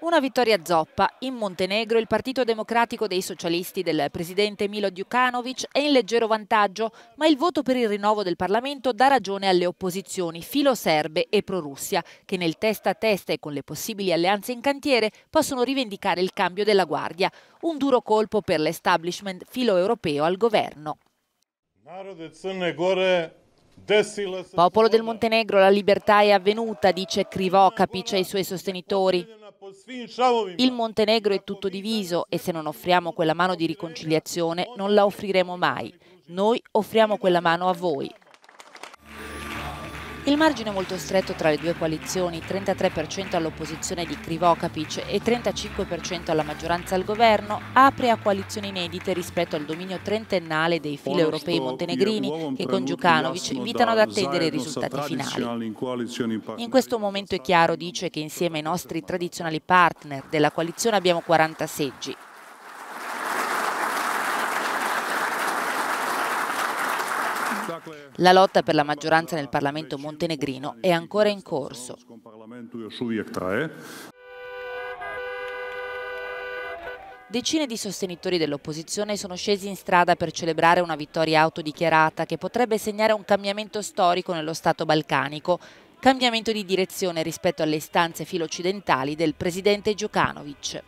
Una vittoria zoppa. In Montenegro il Partito Democratico dei Socialisti del presidente Milo Djukanovic è in leggero vantaggio, ma il voto per il rinnovo del Parlamento dà ragione alle opposizioni filo-serbe e pro-Russia, che nel testa a testa e con le possibili alleanze in cantiere possono rivendicare il cambio della guardia. Un duro colpo per l'establishment filo-europeo al governo. Popolo del Montenegro, la libertà è avvenuta, dice capisce ai suoi sostenitori. Il Montenegro è tutto diviso e se non offriamo quella mano di riconciliazione non la offriremo mai. Noi offriamo quella mano a voi. Il margine molto stretto tra le due coalizioni, 33% all'opposizione di Krivokapic e 35% alla maggioranza al governo, apre a coalizioni inedite rispetto al dominio trentennale dei filo europei montenegrini che con Djukanovic invitano ad attendere i risultati finali. In questo momento è chiaro, dice, che insieme ai nostri tradizionali partner della coalizione abbiamo 40 seggi, La lotta per la maggioranza nel Parlamento montenegrino è ancora in corso. Decine di sostenitori dell'opposizione sono scesi in strada per celebrare una vittoria autodichiarata che potrebbe segnare un cambiamento storico nello Stato balcanico, cambiamento di direzione rispetto alle istanze filo-occidentali del presidente Djukanovic.